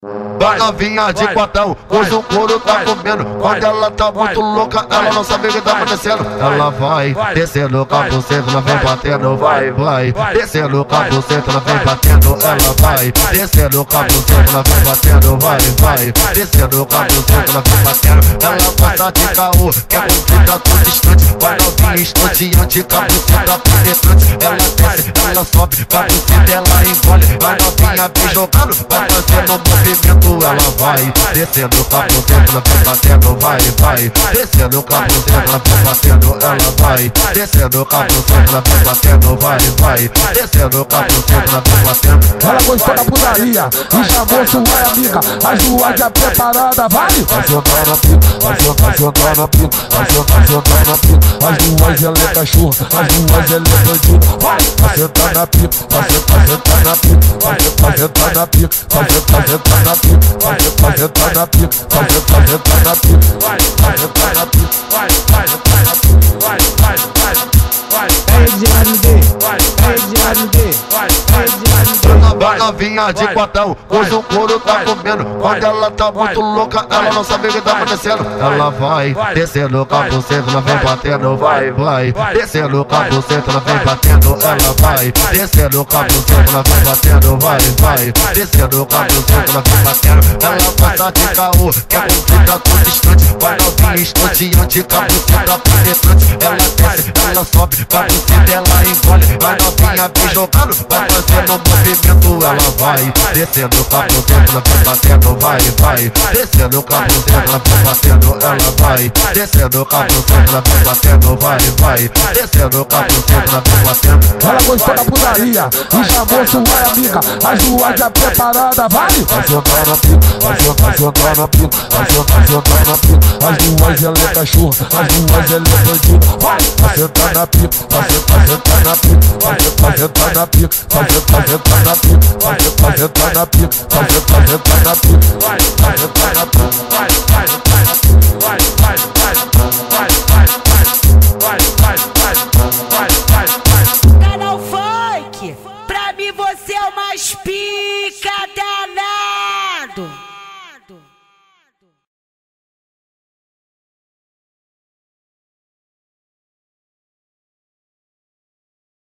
Vai. Novinha de quatão, hoje o couro tá comendo. Quando ela tá muito louca, ela não sabe o que tá acontecendo. Ela vai descendo o capuzento, ela vem batendo, vai, vai. Descendo o capuzento, ela vem batendo, ela vai. Descendo o capuzento, ela vem batendo, vai, vai. Descendo o capuzento, ela vem batendo. Ela gosta de caô, quer conflita todo instante. Vai. novinha estonteante, capuzeta penetrante. Ela desce, ela sobe, capuzeta, ela engole. Vai. novinha vem jogando, movimento ela vai descendo o capuzento, ela vai batendo, vai, vai descendo o capuzento, ela vai batendo, ela vai. Descendo o capuzento, ela vai batendo, vai, vai descendo o capuzento, ela vai batendo. Ela gostou da putaria e chamou sua amiga, as duas já preparadas, vai! Vai. jogar na pica, vai. Jogar, vai jogar na pica, vai jogar, jogar na pica. As duas ela é cachorro, as duas ela é bandido, vai! Vai sentar na pica, vai sentar na pica, vai sentar na pica, vai sentar na pica vai, vai entrar na pica, vai, vai entrar na pica, vai, vai entrar na pica, vai, vai entrar na pica, vai, vai, vai, vai. É de vai, é de vai, é de Vai. novinha de quatão, hoje o couro tá comendo. Quando ela tá muito louca, ela não sabe o que tá acontecendo. Ela vai descendo o capuzento, ela vem batendo, vai, vai. Descendo o capuzento, ela vem batendo, ela vai. Descendo o capuzento, ela vem batendo, vai, vai. Descendo o capuzento, ela vem batendo. Ela gosta de caô, quer conflita todo instante. Vai. Novinha estonteante, capuzeta penetrante. Ela desce, ela sobe, capuzeta, ela engole. Vai. novinha vem jogando, vai fazendo movimento. Vai descendo o capuzento, ela vai batendo, vai, vai. Descendo o capuzento, ela vai batendo, ela vai. Descendo o capuzento, ela vai batendo, vai, vai. Descendo o capuzento, ela vai batendo. Ela gostou da putaria e chamou sua amiga, as duas já preparadas, vai! Vai jogar na pica vai jogar, jogar na pica, vai jogar, jogar na pica. As duas ela é cachorro, as duas ela é bandido. Vai, vai sentar na pica, vai sentar, sentar na pica, vai, entrar na pica, pode pode entrar na pica, pode pode entrar na pica, pode pode entrar na pica, vai vai entrar na pica, vai vai entrar na pica, vai vai vai vai vai vai vai vai vai vai Canal Funk, pra mim você é o mais pica danado.